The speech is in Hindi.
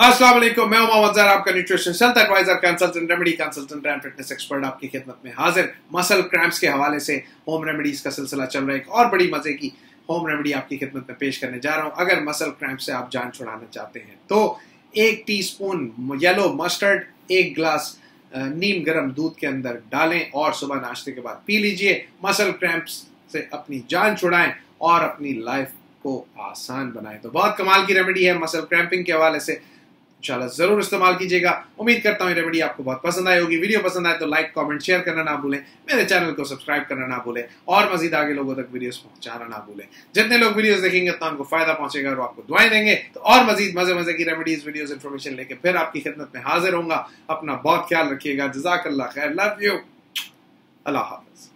अस्सलाम वालेकुम मैं मोहम्मद आपका nutrition health adviser consultant remedy consultant and fitness expert आपकी खिदमत में हाजिर। मसल क्रैम्प्स के हवाले से होम रेमेडीज का सिलसिला चल रहा है। एक और बड़ी मज़े की होम रेमेडी आपकी खिदमत में पेश करने जा रहा हूँ। अगर मसल क्रैम्प से आप जान छुड़ाना चाहते हैं तो एक टीस्पून येलो मस्टर्ड एक ग्लास नीम गर्म दूध के अंदर डालें और सुबह नाश्ते के बाद पी लीजिए। मसल क्रैम्प्स से अपनी जान छुड़ाएँ और अपनी लाइफ को आसान बनाएँ। तो बहुत कमाल की रेमेडी है। मसल क्रैम्पिंग के हवाले से इंशाल्लाह ज़रूर इस्तेमाल कीजिएगा। उम्मीद करता हूँ रेमेडी आपको बहुत पसंद आई होगी। वीडियो पसंद आए तो लाइक कमेंट शेयर करना ना भूलें। मेरे चैनल को सब्सक्राइब करना ना भूलें और मजीद आगे लोगों तक वीडियोस पहुंचाना ना भूलें। जितने लोग वीडियोस देखेंगे, उतना उनको फ़ायदा पहुंचेगा और आपको दुआएँ देंगे। तो और मजीद मज़े मज़े की रेमेडीज वीडियोस इन्फॉर्मेशन लेके फिर आपकी खिदमत में हाजिर होंगे अपना बहुत ख्याल रखिएगा। जजाक खैर। लव यू अल्लाह हाफिज।